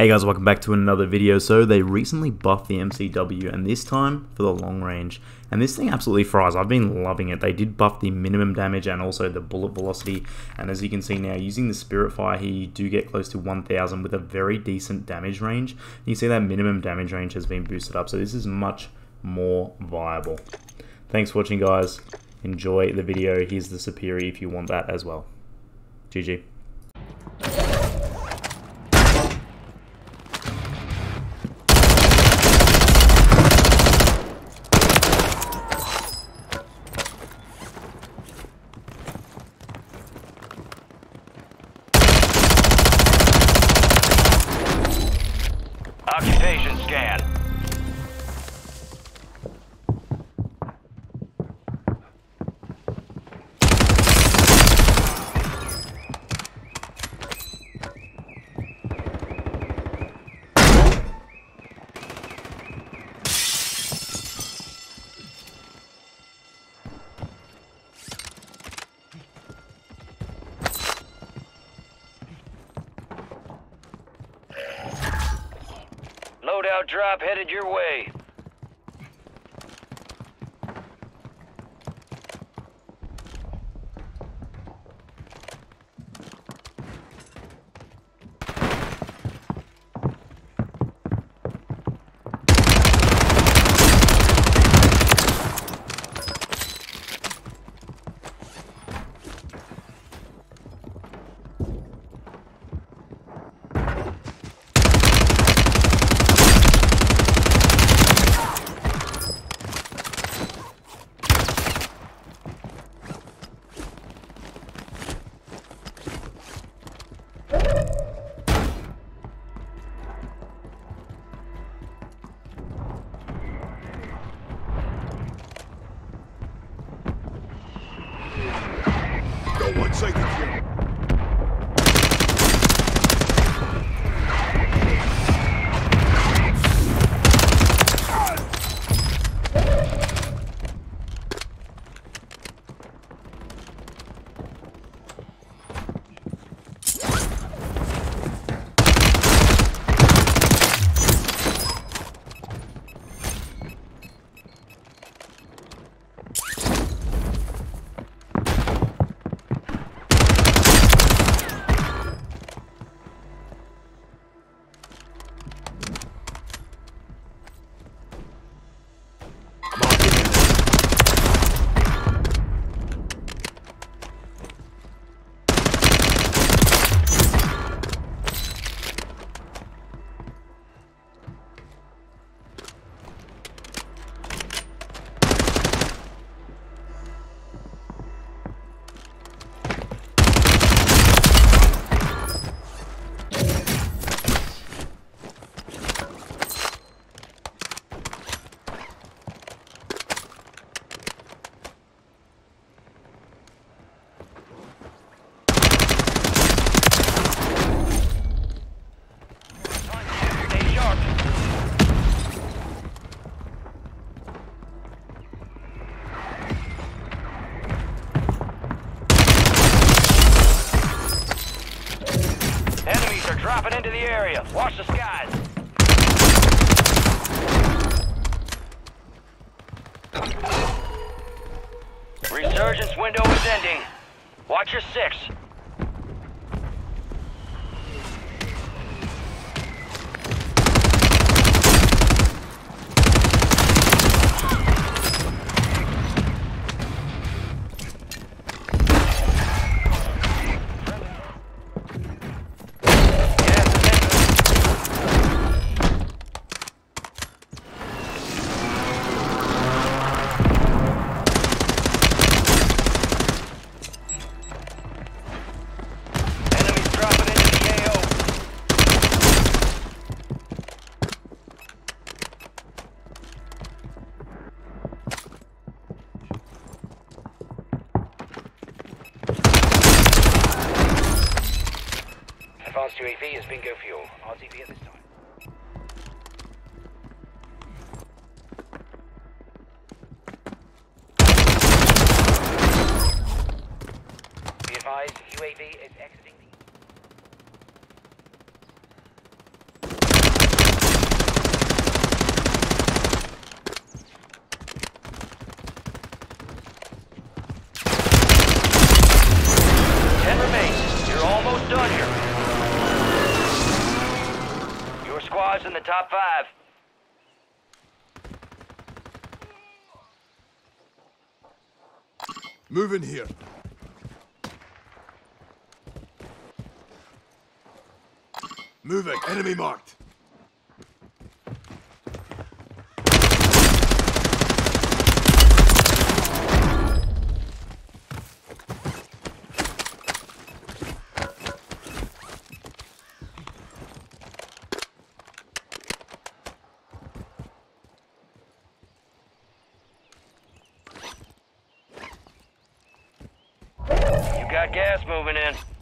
Hey guys, welcome back to another video. So they recently buffed the MCW and this time for the long range. And this thing absolutely fries. I've been loving it. They did buff the minimum damage and also the bullet velocity. And as you can see now, using the Spirit Fire here, you do get close to 1000 with a very decent damage range. You see that minimum damage range has been boosted up. So this is much more viable. Thanks for watching guys. Enjoy the video. Here's the Superi if you want that as well. GG. Scan. Drop headed your way. No one dropping into the area. Watch the skies. Resurgence window is ending. Watch your six. UAV is bingo fuel. RTB at this time. In the top five. Move in here. Moving. Enemy marked. Got gas moving in.